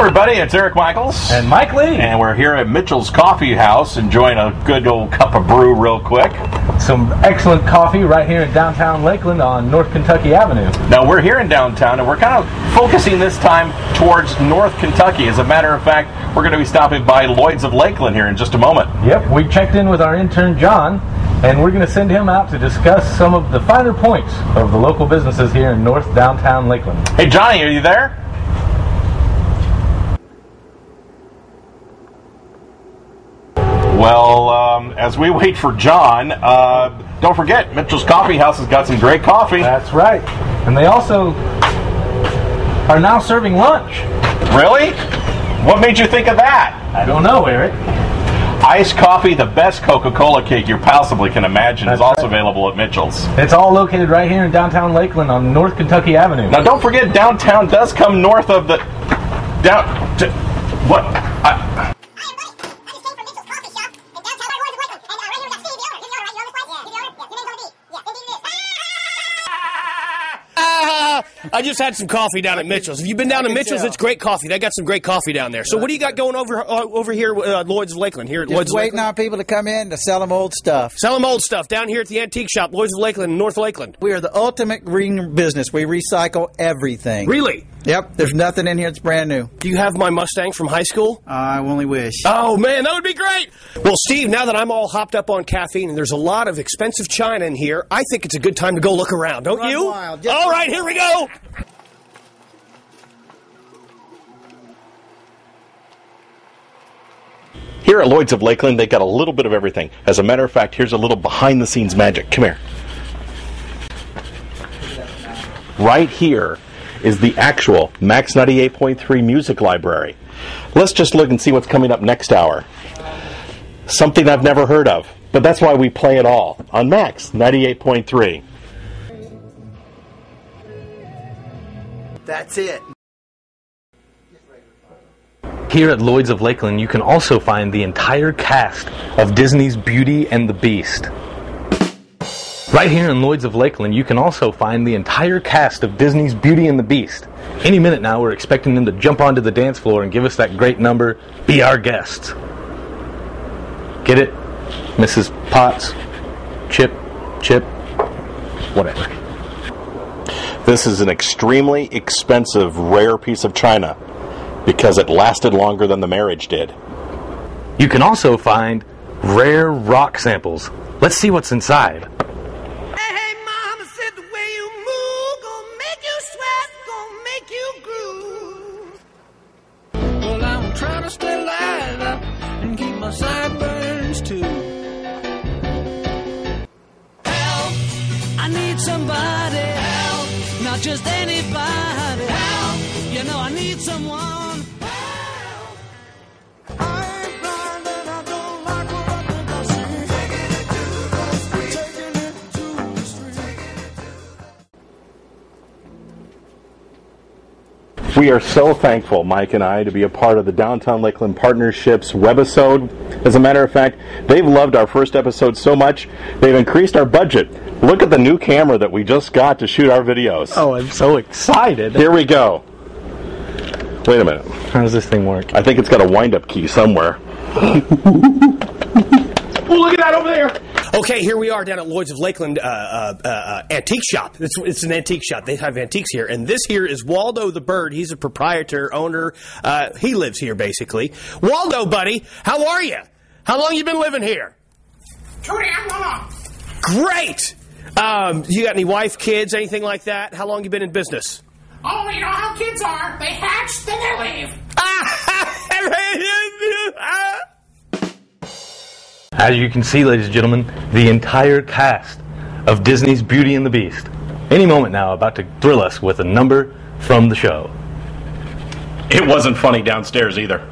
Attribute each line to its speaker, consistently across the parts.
Speaker 1: everybody, it's Eric Michaels.
Speaker 2: And Mike Lee.
Speaker 1: And we're here at Mitchell's Coffee House enjoying a good old cup of brew real quick.
Speaker 2: Some excellent coffee right here in downtown Lakeland on North Kentucky Avenue.
Speaker 1: Now, we're here in downtown and we're kind of focusing this time towards North Kentucky. As a matter of fact, we're going to be stopping by Lloyd's of Lakeland here in just a moment.
Speaker 2: Yep, we checked in with our intern John, and we're going to send him out to discuss some of the finer points of the local businesses here in North Downtown Lakeland.
Speaker 1: Hey, Johnny, are you there? Well, um, as we wait for John, uh, don't forget, Mitchell's Coffee House has got some great coffee.
Speaker 2: That's right. And they also are now serving lunch.
Speaker 1: Really? What made you think of that?
Speaker 2: I don't know, Eric.
Speaker 1: Iced coffee, the best Coca Cola cake you possibly can imagine,
Speaker 2: That's
Speaker 1: is also
Speaker 2: right.
Speaker 1: available at Mitchell's.
Speaker 2: It's all located right here in downtown Lakeland on North Kentucky Avenue.
Speaker 1: Now, don't forget, downtown does come north of the. Down. To, what? I,
Speaker 3: I just had some coffee down at Mitchell's. If you've been down to Mitchell's? It's great coffee. They got some great coffee down there. So what do you got going over uh, over here, uh, Lloyd's of Lakeland? Here at
Speaker 4: Just
Speaker 3: Lloyd's
Speaker 4: waiting on people to come in to sell them old stuff.
Speaker 3: Sell them old stuff down here at the antique shop, Lloyd's of Lakeland, North Lakeland.
Speaker 4: We are the ultimate green business. We recycle everything.
Speaker 3: Really?
Speaker 4: Yep. There's nothing in here that's brand new.
Speaker 3: Do you have my Mustang from high school?
Speaker 4: I only wish.
Speaker 3: Oh man, that would be great. Well, Steve, now that I'm all hopped up on caffeine and there's a lot of expensive china in here, I think it's a good time to go look around, don't
Speaker 4: Run
Speaker 3: you?
Speaker 4: wild. Just-
Speaker 3: All right, here we go.
Speaker 1: here at Lloyd's of Lakeland, they got a little bit of everything. As a matter of fact, here's a little behind the scenes magic. Come here. Right here is the actual Max 98.3 music library. Let's just look and see what's coming up next hour. Something I've never heard of, but that's why we play it all on Max 98.3.
Speaker 4: That's it.
Speaker 2: Here at Lloyd's of Lakeland, you can also find the entire cast of Disney's Beauty and the Beast. Right here in Lloyd's of Lakeland, you can also find the entire cast of Disney's Beauty and the Beast. Any minute now, we're expecting them to jump onto the dance floor and give us that great number, Be Our Guests. Get it? Mrs. Potts? Chip? Chip? Whatever.
Speaker 1: This is an extremely expensive, rare piece of china because it lasted longer than the marriage did.
Speaker 2: You can also find rare rock samples. Let's see what's inside.
Speaker 5: I'm stay light up and keep my sideburns too. Help! I need somebody. Help! Not just anybody. Help! You know I need someone.
Speaker 1: We are so thankful, Mike and I, to be a part of the Downtown Lakeland Partnerships webisode. As a matter of fact, they've loved our first episode so much, they've increased our budget. Look at the new camera that we just got to shoot our videos.
Speaker 2: Oh, I'm so excited.
Speaker 1: Here we go. Wait a minute.
Speaker 2: How does this thing work?
Speaker 1: I think it's got a wind up key somewhere. oh, look at that over there.
Speaker 3: Okay, here we are down at Lloyd's of Lakeland uh, uh, uh, uh, Antique Shop. It's, it's an antique shop. They have antiques here, and this here is Waldo the Bird. He's a proprietor, owner. Uh, he lives here basically. Waldo, buddy, how are you? How long you been living here?
Speaker 6: Too damn long.
Speaker 3: Great. Um, you got any wife, kids, anything like that? How long you been in business?
Speaker 6: Oh, you know how kids are. They hatch, then they leave.
Speaker 2: As you can see, ladies and gentlemen, the entire cast of Disney's Beauty and the Beast. Any moment now, about to thrill us with a number from the show.
Speaker 1: It wasn't funny downstairs either.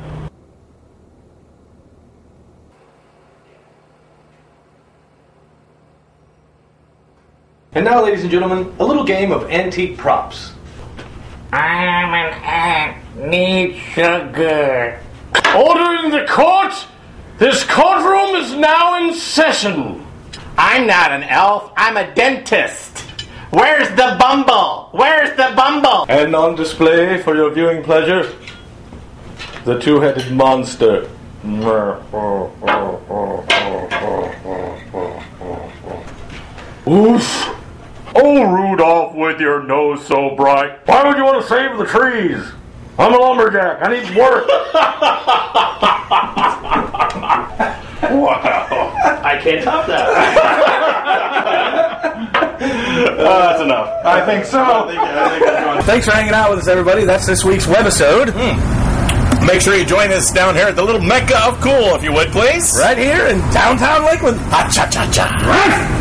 Speaker 2: And now, ladies and gentlemen, a little game of antique props.
Speaker 6: I'm an ant. Need sugar.
Speaker 7: Order in the court! This courtroom is now in session.
Speaker 8: I'm not an elf. I'm a dentist. Where's the bumble? Where's the bumble?
Speaker 2: And on display for your viewing pleasure, the two-headed monster. Oof! Oh, Rudolph, with your nose so bright. Why would you want to save the trees? I'm a lumberjack. I need work. wow.
Speaker 1: I can't top that. Uh, that's enough. I think so.
Speaker 9: Thanks for hanging out with us, everybody. That's this week's webisode.
Speaker 1: Make sure you join us down here at the little mecca of cool, if you would, please.
Speaker 9: Right here in downtown Lakeland. Ha cha cha cha.